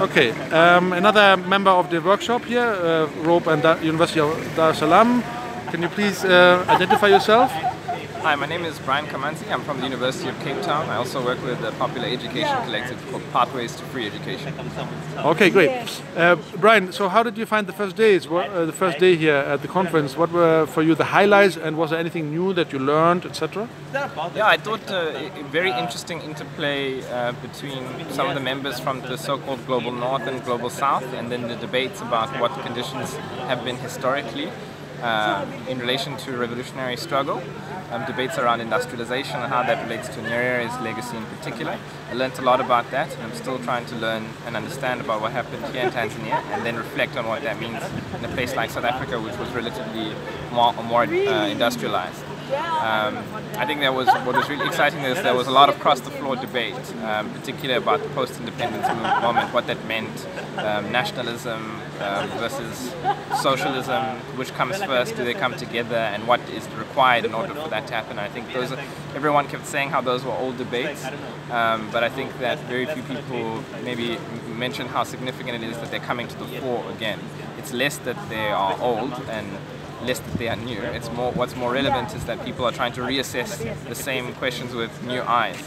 Okay, um, another member of the workshop here, uh, ROAPE and da University of Dar es Salaam. Can you please uh, identify yourself? Hi, my name is Brian Kamanzi. I'm from the University of Cape Town. I also work with a popular education collective called Pathways to Free Education. Okay, great. Uh, Brian, so how did you find the first days, what, uh, the first day here at the conference? What were for you the highlights, and was there anything new that you learned, etc.? Yeah, I thought uh, a very interesting interplay uh, between some of the members from the so-called Global North and Global South, and then the debates about what conditions have been historically. Uh, in relation to revolutionary struggle, um, debates around industrialization and how that relates to Nyerere's legacy in particular. I learned a lot about that and I'm still trying to learn and understand about what happened here in Tanzania and then reflect on what that means in a place like South Africa which was relatively more, more uh, industrialized. Um, I think that was what was really exciting is there was a lot of cross the floor debate, um, particularly about the post-independence movement, what that meant, um, nationalism um, versus socialism, which comes first, do they come together, and what is required in order for that to happen. I think those, everyone kept saying how those were old debates, um, but I think that very few people maybe mention how significant it is that they're coming to the fore again. It's less that they are old and less that they are new. It's more what's more relevant is that people are trying to reassess the same questions with new eyes.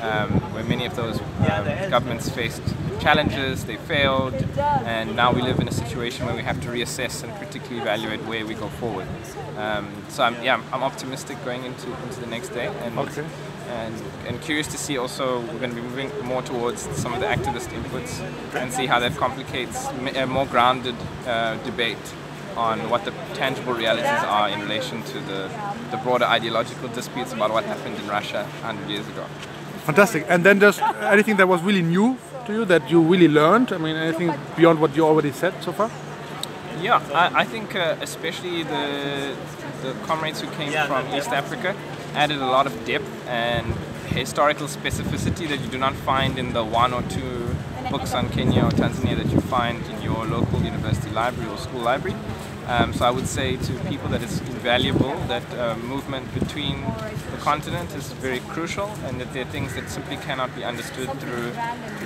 Um, where many of those um, governments faced challenges, they failed, and now we live in a situation where we have to reassess and critically evaluate where we go forward. Um, so I'm, yeah, I'm optimistic going into into the next day, and, okay. and and curious to see also we're going to be moving more towards some of the activist inputs and see how that complicates a more grounded uh, debate on what the tangible realities are in relation to the, the broader ideological disputes about what happened in Russia 100 years ago. Fantastic. And then just anything that was really new to you that you really learned? I mean, anything beyond what you already said so far? Yeah, I, I think uh, especially the, the comrades who came from East Africa added a lot of depth and historical specificity that you do not find in the one or two books on Kenya or Tanzania that you find in your local university library or school library. Um, so I would say to people that it's invaluable that uh, movement between the continent is very crucial and that there are things that simply cannot be understood through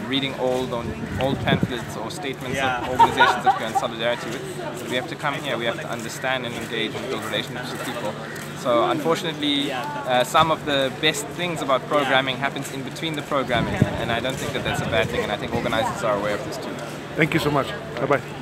reading old on old pamphlets or statements yeah. of organizations that we're in solidarity with. So we have to come here, we have to understand and engage and build relationships with people. So unfortunately, uh, some of the best things about programming happens in between the programming and I don't think that that's a bad thing and I think organizers are aware of this too. Thank you so much. Bye-bye.